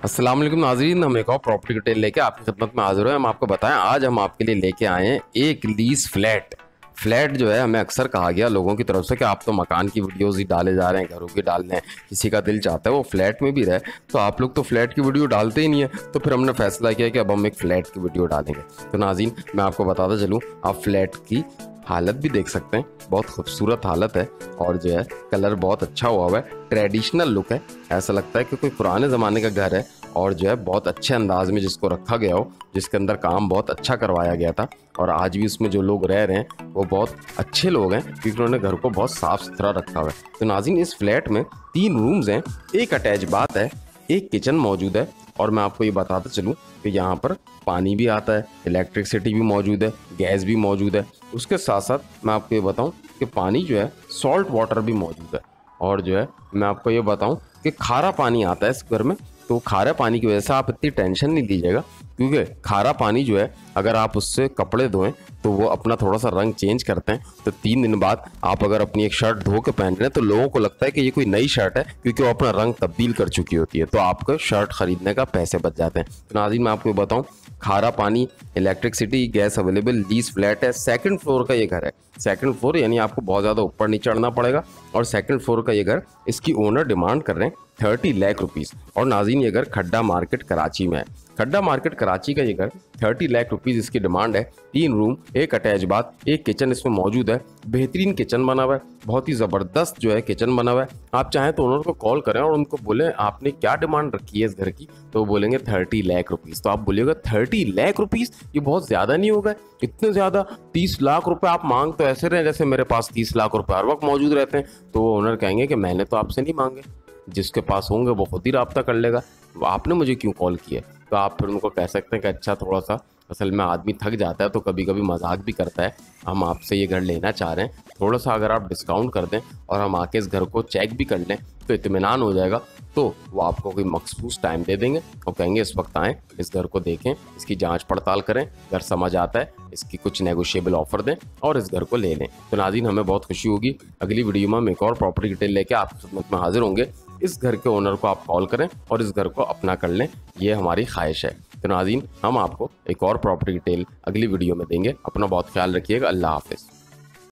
वालेकुम नाजरीन, हम एक और प्रॉपर्टी डिटेल लेके आपकी खिदमत में हाजिर हैं। हम आपको बताएँ, आज हम आपके लिए लेके आए हैं एक लीज फ्लैट फ्लैट जो है, हमें अक्सर कहा गया लोगों की तरफ़ से कि आप तो मकान की वीडियोस ही डाले जा रहे हैं, घरों की डाल रहे हैं किसी का दिल चाहता है, वो फ्लैट में भी रहे तो आप लोग तो फ्लैट की वीडियो डालते ही नहीं है। तो फिर हमने फैसला किया कि अब हम एक फ्लैट की वीडियो डालेंगे। तो नाजीन मैं आपको बताता चलूँ, आप फ्लैट की हालत भी देख सकते हैं। बहुत खूबसूरत हालत है और जो है, कलर बहुत अच्छा हुआ हुआ है। ट्रेडिशनल लुक है। ऐसा लगता है कि कोई पुराने ज़माने का घर है और जो है, बहुत अच्छे अंदाज में जिसको रखा गया हो, जिसके अंदर काम बहुत अच्छा करवाया गया था और आज भी उसमें जो लोग रह रहे हैं, वो बहुत अच्छे लोग हैं क्योंकि उन्होंने घर को बहुत साफ़ सुथरा रखा हुआ है। तो नाजिन, इस फ्लैट में तीन रूम्स हैं। एक अटैच बात है, एक किचन मौजूद है और मैं आपको ये बताता चलूँ कि यहाँ पर पानी भी आता है इलेक्ट्रिसिटी भी मौजूद है गैस भी मौजूद है। उसके साथ साथ मैं आपको ये बताऊँ कि पानी जो है सॉल्ट वाटर भी मौजूद है। और जो है, मैं आपको ये बताऊँ कि खारा पानी आता है इस घर में तो खारे पानी की वजह से आप इतनी टेंशन नहीं लीजिएगा। क्योंकि खारा पानी जो है, अगर आप उससे कपड़े धोएँ तो वो अपना थोड़ा सा रंग चेंज करते हैं। तो तीन दिन बाद आप अगर अपनी एक शर्ट धो के पहन हैं तो लोगों को लगता है कि ये कोई नई शर्ट है, क्योंकि वो अपना रंग तब्दील कर चुकी होती है। तो आपको शर्ट खरीदने का पैसे बच जाते हैं। तो नाजिन मैं आपको बताऊँ, खारा पानी electricity gas available lease flat है। सेकंड फ्लोर का ये घर है। सेकंड फ्लोर यानी आपको बहुत ज़्यादा ऊपर नहीं चढ़ना पड़ेगा। और सेकंड फ्लोर का ये घर, इसकी ओनर डिमांड कर रहे हैं थर्टी लाख रुपीज़ और नाजीन ये घर खड्डा मार्केट कराची में है। खड्डा मार्केट कराची का ये घर? थर्टी लाख रुपीज़ इसकी डिमांड है। तीन रूम, एक अटैच बाथ, एक किचन इसमें मौजूद है। बेहतरीन किचन बना हुआ है। बहुत ही ज़बरदस्त जो है किचन बना हुआ है। आप चाहें तो ओनर को कॉल करें और उनको बोले, आपने क्या डिमांड रखी है इस घर की? तो बोलेंगे थर्टी लाख रुपीज़ तो आप बोलिएगा, थर्टी लाख रुपीज़ ये बहुत ज़्यादा नहीं होगा। इतने ज़्यादा? तीस लाख रुपए आप मांग तो ऐसे रहे जैसे मेरे पास तीस लाख रुपए हर वक्त मौजूद रहते हैं। तो वो ओनर कहेंगे कि, मैंने तो आपसे नहीं मांगे। जिसके पास होंगे वो खुद ही रबता कर लेगा। आपने मुझे क्यों कॉल किया? तो आप फिर उनको कह सकते हैं कि अच्छा थोड़ा सा असल में आदमी थक जाता है तो कभी कभी मज़ाक भी करता है। हम आपसे ये घर लेना चाह रहे हैं। थोड़ा सा अगर आप डिस्काउंट कर दें और हम आके इस घर को चेक भी कर लें तो इतमान हो जाएगा। तो वो आपको कोई मखसूस टाइम दे देंगे और कहेंगे, इस वक्त आएँ, इस घर को देखें, इसकी जाँच पड़ताल करें, घर समझ आता है, इसकी कुछ नेगोशिएबल ऑफ़र दें और इस घर को ले लें। तो नाजिन हमें बहुत खुशी होगी। अगली वीडियो में हम एक और प्रॉपर्टी डिटेल लेके आपकी खिदमत में हाजिर होंगे। इस घर के ओनर को आप कॉल करें और इस घर को अपना कर लें। ये हमारी ख्वाहिश है। तो नाजीन हम आपको एक और प्रॉपर्टी डिटेल अगली वीडियो में देंगे। अपना बहुत ख्याल रखिएगा। अल्लाह हाफिज़।